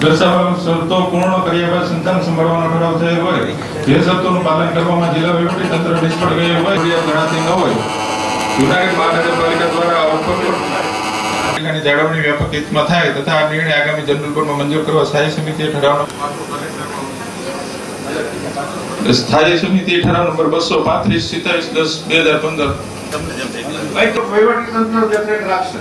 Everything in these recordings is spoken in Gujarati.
શરતો પૂર્ણ કર્યા બાદ સંતાન સંભાળવાનો ઠરાવ થયેલ હોય, જે શરતોનું પાલન કરવામાં જિલ્લા વહીવટી નિષ્ફળ ગયું દ્વારા જાળવણી વ્યાપક હિતમાં થાય તથા આ નિર્ણય આગામી જનરલ બોર્ડમાં મંજૂર કરવા સ્થાયી સમિતિએ ઠરાવનો સ્થાયી સમિતિ ઠરાવ નંબર બસો પાંત્રીસ, સિત્તાવીસ, દસ, બે હજાર પંદર. રાખશે.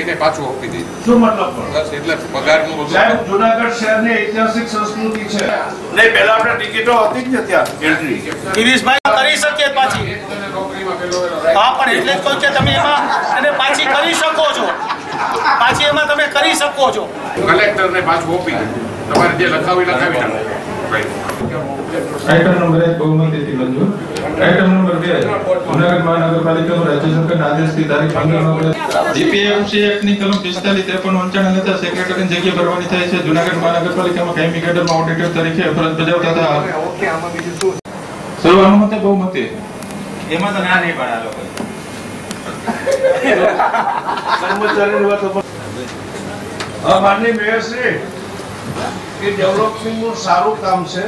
એને- પાછું આપી દીધું શું મતલબ બસ એટલે પગારનું બધું. સાહેબ જુનાગઢ શહેરની ઐતિહાસિક સંસ્કૃતિ છે. નહીં પહેલા આપણે ટિકિટો હતી જ ને ત્યાં એન્ટ્રી ગિરીશભાઈ કરી શકીએ પાછી. નોકરીમાં પેલો એનો હા પણ એટલે જ કહું કે તમે એમાં એને પાછી કરી શકો છો. પાછી એમાં તમે કરી શકો છો. કલેક્ટરને પાછું આપી તમારે જે લખાવી લખાવી નાખો. ભાઈ નંબર એક બહુમતીથી મંજૂર આઇટમ નંબર 2 જૂનાગઢ મહાનગરપાલિકાનો રાજ્ય સરકારના આદેશથી તારીખ પંદર નવેમ્બર જીપીએફસી એક્ટની કલમ પિસ્તાલીસ ત્રેપન પંચાણું લેતા સેક્રેટરીની જગ્યા ભરવાની થાય છે. જૂનાગઢ મહાનગરપાલિકામાં કાયમી કેડરમાં ઓડિટર તરીકે ફરજ બજાવતા હતા. સર્વાનુમતે બહુમતે એમાં તો ના નહીં પડે આ લોકો કર્મચારીની વાતો પણ- માનનીય મેયરશ્રી, એ ડેવલપમેન્ટનું સારું કામ છે.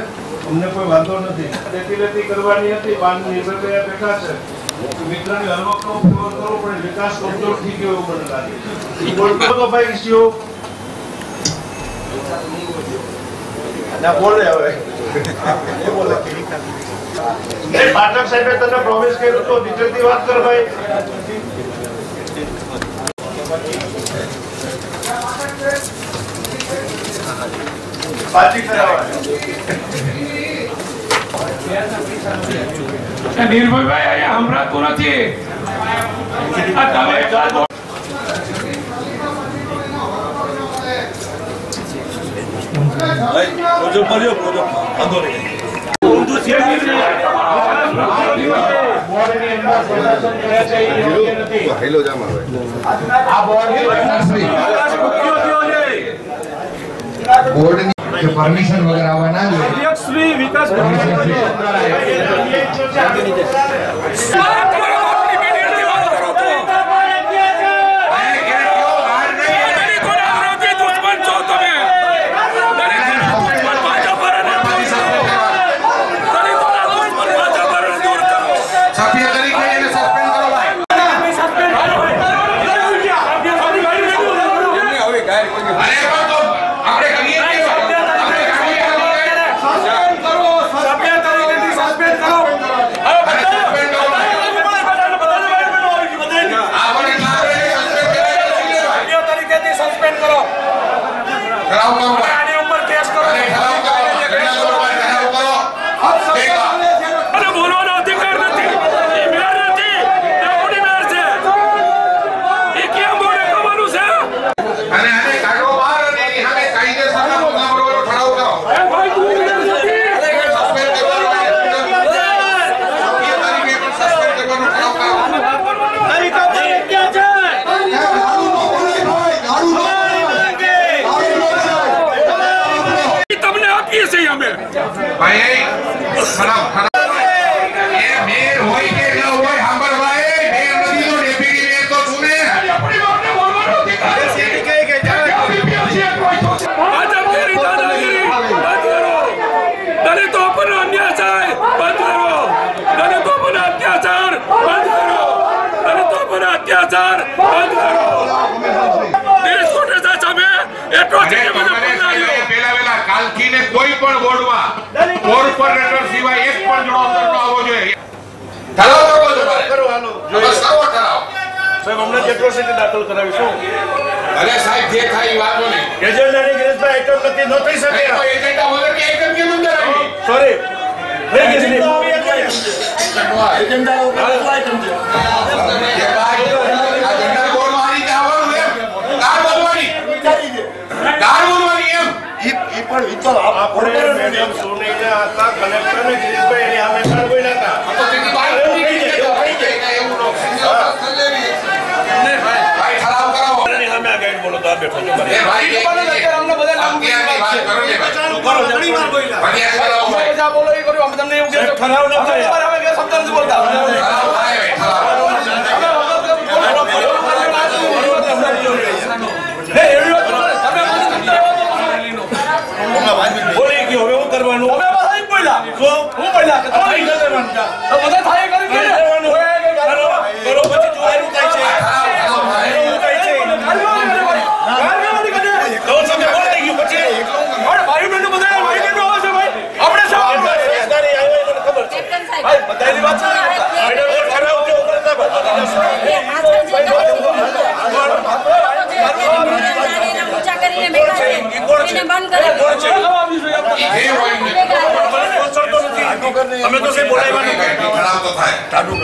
અમને કોઈ વાંધો નથી. રેતી રેતી કરવાની હતી બાન નિર્ભય બેઠા છે. મિત્રની હલવકનો ઉપયોગ કરવો વિકાસ કમજોર થઈ ગયો એવું મને લાગે બોલતો તો ભાઈ ઇસ્યુ ના બોલે હવે. એ બોલે પાઠક સાહેબે તને પ્રોમિસ કર્યું તો ડિટેલથી વાત કર ભાઈ. નિર્ભયભાઈ અહીંયા સંભળાતું નથી. આ તમે બોર્ડની પરમિશન વગર આવવા ના જોઈએ સભ્ય તરીકે એને સસ્પેન્ડ કરો ભાઈ અરે પણ તો આપણે કરીએ જ નહીં. આપણે કરીએ જ નહીં. સસ્પેન્ડ કરો સભ્ય તરીકેથી સસ્પેન્ડ કરો અરે સસ્પેન્ડ કરો ભાઈ. આપણે ના સસ્પેન્ડ કરાય. કરાવો કામ ભાઈ. અરે કરાવો કામ. ઘરના લોકો ભાઈ કરાવો કરો. એક વાર. અને બોલવાનો અધિકાર નથી એ મેયર નથી ડેપ્યુટી મેયર છે એ કેમ બોલે કરવાનું છે અને આને કાઢો બહાર અને એની સામે કાયદેસરના ગુનાખોરો ઠરાવ કરો. સસ્પેન્ડ કરવાનો હોય. સભ્ય તરીકે પણ સસ્પેન્ડ કરવાનો ઠરાવ કરો. એ તમને આપીએ છીએ અમે ભાઈ ખરાબ ખરાબ. એ મેયર હોય કે ન હોય સાંભળવા એ મેયર નથી તો ડેપ્યુટી મેયર તો છું ને ભાજપની દાદાગીરી. બંધ કરો દલિતો પર અન્યાય બંધ કરો દલિતો પર અત્યાચાર. બંધ કરો દલિતો પર અત્યાચાર. બંધ કરો દેશ કોટેજા સામે. એટલો છે. મને તમારે પકડાયો. પેલા વેલા કાલથી ને કોઈ પણ વોર્ડમાં કોર્પોરેટર સિવાય એક પણ જણો અંદર ન આવવો જોઈએ. ઠરાવ કરવો છે કરો હાલો બસ કરવો ઠરાવ. સાહેબ હમણાં એટ્રોસિટી દાખલ કરાવીશું. અરે સાહેબ જે થાય એ વાંધો નહીં. એજન્ડાની ગિરીશભાઈ આઈટમ નથી ન થઈ શકે. એજન્ડા વગર કે એકમ કેમ અંદર આવી? સોરી થઈ ગઈ છે. કે ભાઈ, આ જનરલ બોર્ડમાં આ રીતે આવવાનું એમ. કાર બોલવાની. કાર બોલવાની એમ. આપણે મેડમ સોનીને હતા કલેક્ટર ને ગિરીશભાઈ એની સામે કાળ બોલ્યા હતા આ તો તેની વાત થઈ ગઈ કે તો થઈ જાય. કાંઈ એવું ન. ભાઈ, ખરાબ કરાવો. એની સામે આ ગાઈડ બોલો તો આ બેઠો છો એ ભાઈ, અત્યારે અમને બધા નામ કે વાત કરો ને ભાઈ. ફરિયાદ કરાવો ભાઈ. ઠરાવ ન થાય ઠરાવ થાય ભાઈ, ઠરાવ. હે, એવી વાત કરો.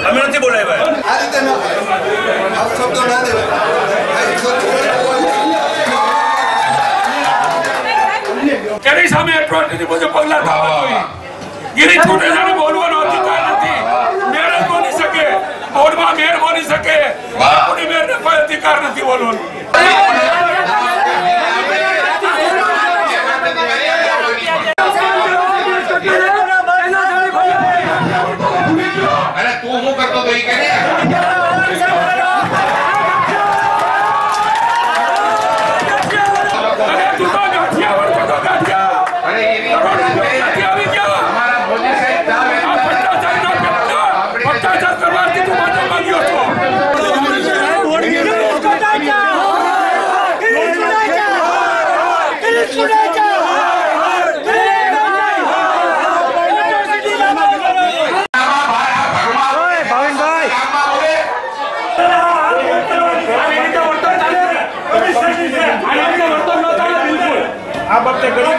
અમે નથી બોલાવ્યા. આ રીતે શબ્દો ના દેવાય. કેની સામે એટ્રોસિટી મુજબ પગલાં થવા જોઈએ. ગિરીશ કોટેચાને બોલવાનો અધિકાર નથી. મેળ બોલી શકે. બોર્ડમાં મેળ બોલી શકે. બાપુની મેયરને કોઈ અધિકાર નથી બોલવાનો. અરે તું હું કરતો તો ઈ કે ને. અરે તું તો